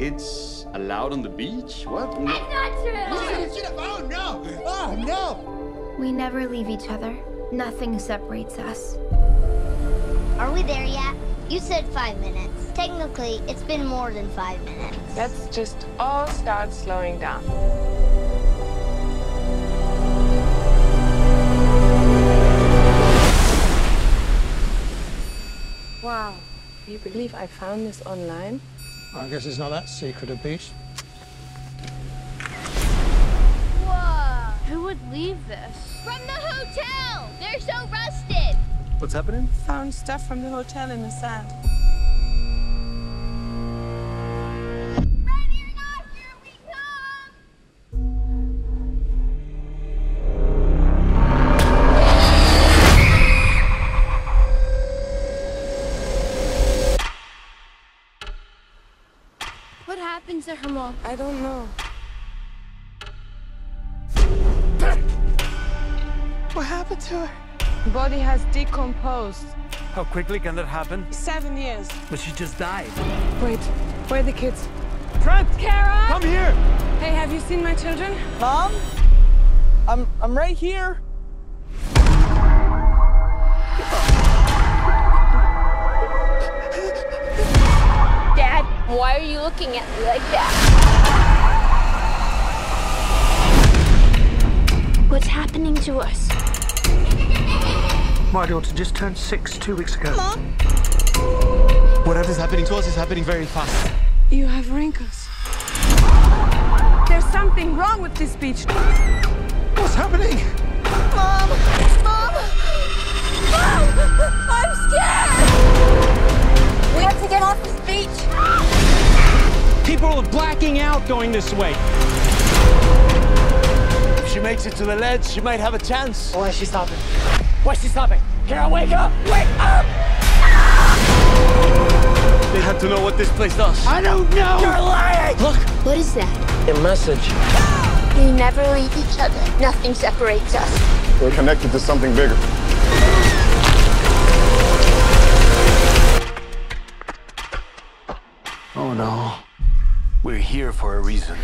kids allowed on the beach? What? It's not true! Oh no! Oh no! We never leave each other. Nothing separates us. Are we there yet? You said five minutes. Technically, it's been more than five minutes. Let's just all start slowing down. Wow. Do you believe I found this online? I guess it's not that secret a beach. Whoa! Who would leave this? From the hotel! They're so rusted! What's happening? Found stuff from the hotel in the sand. What happened to her mom? I don't know. What happened to her? Body has decomposed. How quickly can that happen? Seven years. But she just died. Wait, where are the kids? Trent! Kara! Come here! Hey, have you seen my children? Mom? I'm I'm right here. Are you looking at me like that? What's happening to us? My daughter just turned six two weeks ago. Whatever's happening to us is happening very fast. You have wrinkles. There's something wrong with this beach. What's happening? People are blacking out going this way. If she makes it to the ledge, she might have a chance. Why is she stopping? Why is she stopping? Kara, wake up! Wake up! They had to know what this place does. I don't know. You're lying! Look! What is that? A message. We never leave each other. Nothing separates us. We're connected to something bigger. Oh no. We're here for a reason.